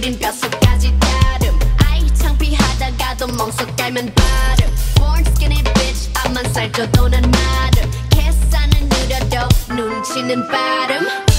우린 뼛속까지 다름. 아이 창피하다가도 멍석 깔면 발음. Born skinny bitch 앞만 살쪄도 난 마름 계산은 느려도 눈치는 빠름.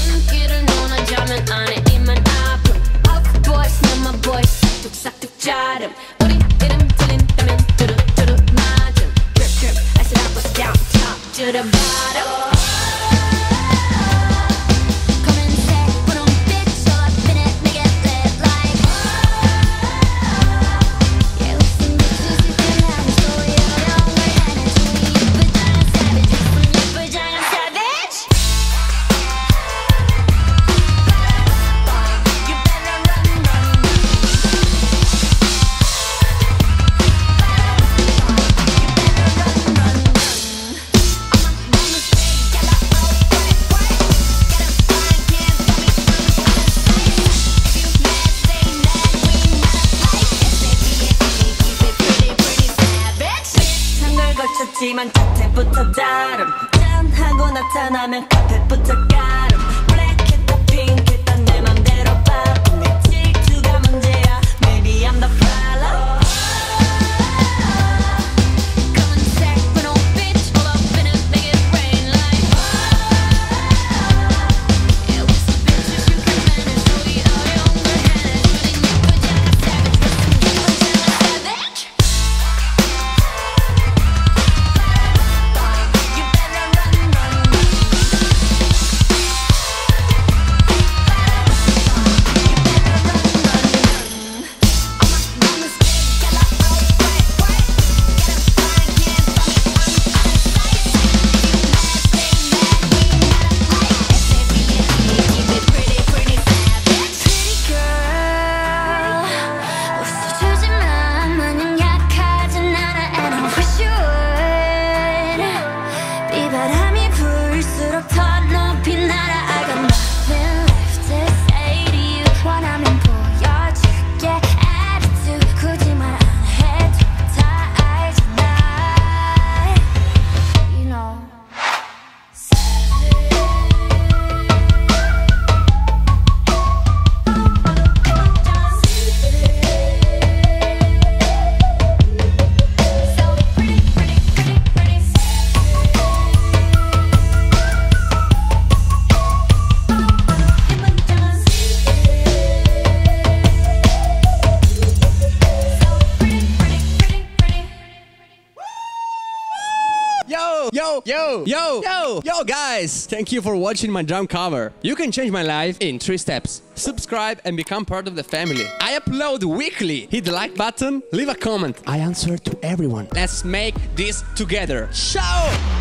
하지만 자태부터 다름. 짠하고 나타나면 카페 부터 까 yo, yo, yo, yo, guys. Thank you for watching my drum cover. You can change my life in three steps. Subscribe and become part of the family. I upload weekly. Hit the like button, leave a comment. I answer to everyone. Let's make this together. Ciao!